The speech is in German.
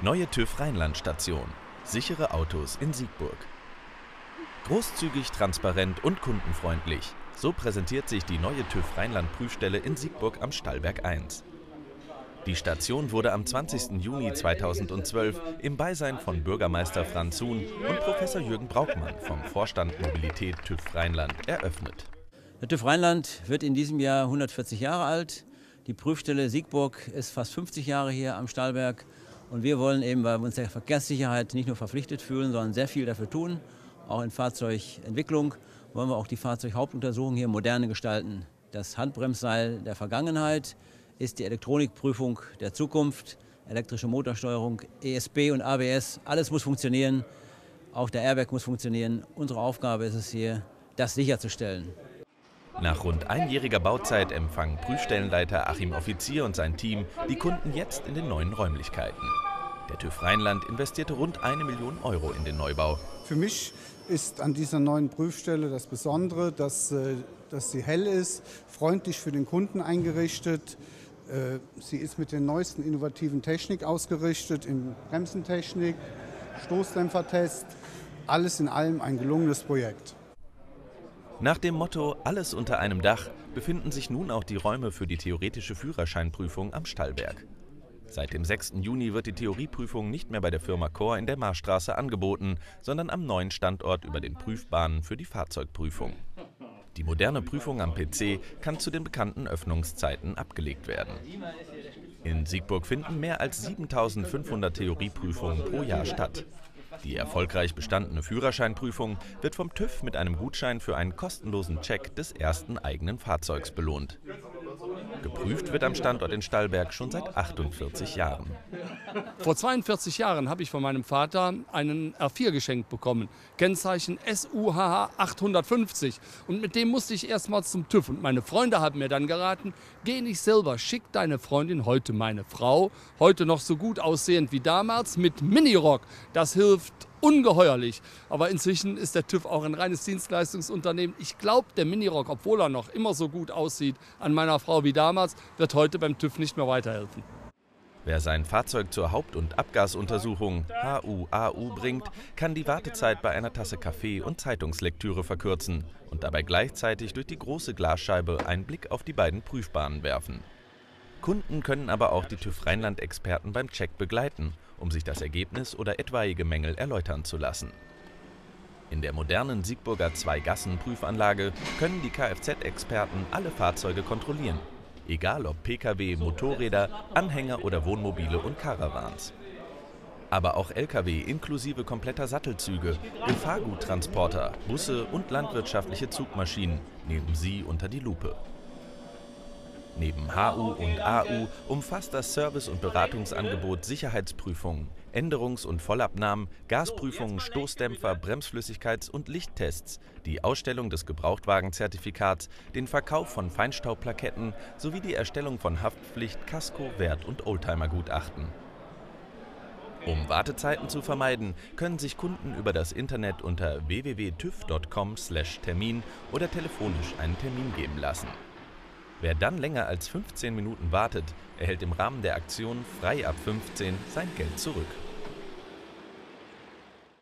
Neue TÜV Rheinland-Station. Sichere Autos in Siegburg. Großzügig, transparent und kundenfreundlich. So präsentiert sich die neue TÜV Rheinland-Prüfstelle in Siegburg am Stallberg 1. Die Station wurde am 20. Juni 2012 im Beisein von Bürgermeister Franz Huhn und Professor Jürgen Braukmann vom Vorstand Mobilität TÜV Rheinland eröffnet. Der TÜV Rheinland wird in diesem Jahr 140 Jahre alt. Die Prüfstelle Siegburg ist fast 50 Jahre hier am Stallberg. Und wir wollen eben, weil wir uns der Verkehrssicherheit nicht nur verpflichtet fühlen, sondern sehr viel dafür tun. Auch in Fahrzeugentwicklung wollen wir auch die Fahrzeughauptuntersuchung hier moderne gestalten. Das Handbremsseil der Vergangenheit ist die Elektronikprüfung der Zukunft. Elektrische Motorsteuerung, ESP und ABS, alles muss funktionieren. Auch der Airbag muss funktionieren. Unsere Aufgabe ist es hier, das sicherzustellen. Nach rund einjähriger Bauzeit empfangen Prüfstellenleiter Achim Offizier und sein Team die Kunden jetzt in den neuen Räumlichkeiten. Der TÜV Rheinland investierte rund eine Million Euro in den Neubau. Für mich ist an dieser neuen Prüfstelle das Besondere, dass, äh, dass sie hell ist, freundlich für den Kunden eingerichtet. Äh, sie ist mit der neuesten innovativen Technik ausgerichtet, in Bremsentechnik, Stoßdämpfertest. Alles in allem ein gelungenes Projekt. Nach dem Motto Alles unter einem Dach befinden sich nun auch die Räume für die theoretische Führerscheinprüfung am Stallberg. Seit dem 6. Juni wird die Theorieprüfung nicht mehr bei der Firma Chor in der Marstraße angeboten, sondern am neuen Standort über den Prüfbahnen für die Fahrzeugprüfung. Die moderne Prüfung am PC kann zu den bekannten Öffnungszeiten abgelegt werden. In Siegburg finden mehr als 7500 Theorieprüfungen pro Jahr statt. Die erfolgreich bestandene Führerscheinprüfung wird vom TÜV mit einem Gutschein für einen kostenlosen Check des ersten eigenen Fahrzeugs belohnt. Geprüft wird am Standort in Stallberg schon seit 48 Jahren. Vor 42 Jahren habe ich von meinem Vater einen R4 geschenkt bekommen. Kennzeichen SUHH 850. Und mit dem musste ich erstmals zum TÜV. Und meine Freunde haben mir dann geraten, geh nicht selber, schick deine Freundin, heute meine Frau, heute noch so gut aussehend wie damals, mit Minirock. Das hilft ungeheuerlich. Aber inzwischen ist der TÜV auch ein reines Dienstleistungsunternehmen. Ich glaube, der Minirock, obwohl er noch immer so gut aussieht an meiner Frau wie damals, wird heute beim TÜV nicht mehr weiterhelfen. Wer sein Fahrzeug zur Haupt- und Abgasuntersuchung HUAU bringt, kann die Wartezeit bei einer Tasse Kaffee und Zeitungslektüre verkürzen und dabei gleichzeitig durch die große Glasscheibe einen Blick auf die beiden Prüfbahnen werfen. Kunden können aber auch die TÜV Rheinland-Experten beim Check begleiten, um sich das Ergebnis oder etwaige Mängel erläutern zu lassen. In der modernen Siegburger Zwei-Gassen-Prüfanlage können die Kfz-Experten alle Fahrzeuge kontrollieren, egal ob Pkw, Motorräder, Anhänger oder Wohnmobile und Caravans. Aber auch Lkw inklusive kompletter Sattelzüge, Gefahrguttransporter, Busse und landwirtschaftliche Zugmaschinen nehmen sie unter die Lupe. Neben HU und AU umfasst das Service- und Beratungsangebot Sicherheitsprüfungen, Änderungs- und Vollabnahmen, Gasprüfungen, Stoßdämpfer, Bremsflüssigkeits- und Lichttests, die Ausstellung des Gebrauchtwagenzertifikats, den Verkauf von Feinstaubplaketten sowie die Erstellung von Haftpflicht, Kasko, Wert- und Oldtimergutachten. Um Wartezeiten zu vermeiden, können sich Kunden über das Internet unter www.tüv.com/termin oder telefonisch einen Termin geben lassen. Wer dann länger als 15 Minuten wartet, erhält im Rahmen der Aktion Frei ab 15 sein Geld zurück.